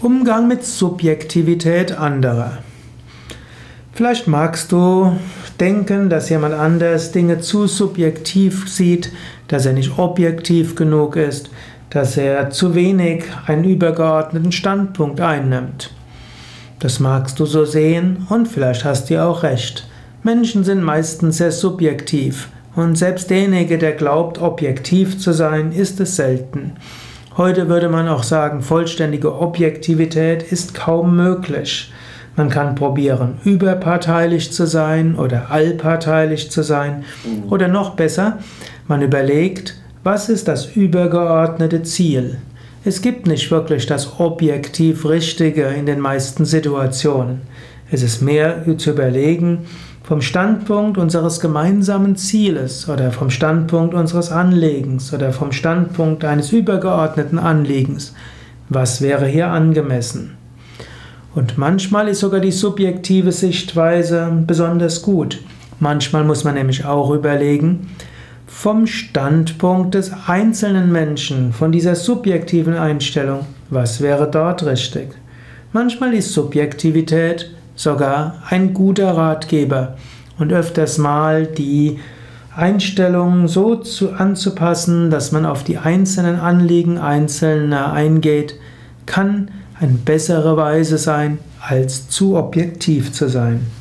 Umgang mit Subjektivität anderer. Vielleicht magst du denken, dass jemand anders Dinge zu subjektiv sieht, dass er nicht objektiv genug ist, dass er zu wenig einen übergeordneten Standpunkt einnimmt. Das magst du so sehen und vielleicht hast du auch recht. Menschen sind meistens sehr subjektiv und selbst derjenige, der glaubt, objektiv zu sein, ist es selten. Heute würde man auch sagen, vollständige Objektivität ist kaum möglich. Man kann probieren, überparteilich zu sein oder allparteilich zu sein. Mhm. Oder noch besser, man überlegt, was ist das übergeordnete Ziel? Es gibt nicht wirklich das objektiv Richtige in den meisten Situationen. Es ist mehr zu überlegen, vom Standpunkt unseres gemeinsamen Zieles oder vom Standpunkt unseres Anliegens oder vom Standpunkt eines übergeordneten Anliegens, was wäre hier angemessen? Und manchmal ist sogar die subjektive Sichtweise besonders gut. Manchmal muss man nämlich auch überlegen, vom Standpunkt des einzelnen Menschen, von dieser subjektiven Einstellung, was wäre dort richtig? Manchmal ist Subjektivität sogar ein guter Ratgeber und öfters mal die Einstellung so zu, anzupassen, dass man auf die einzelnen Anliegen Einzelner eingeht, kann eine bessere Weise sein, als zu objektiv zu sein.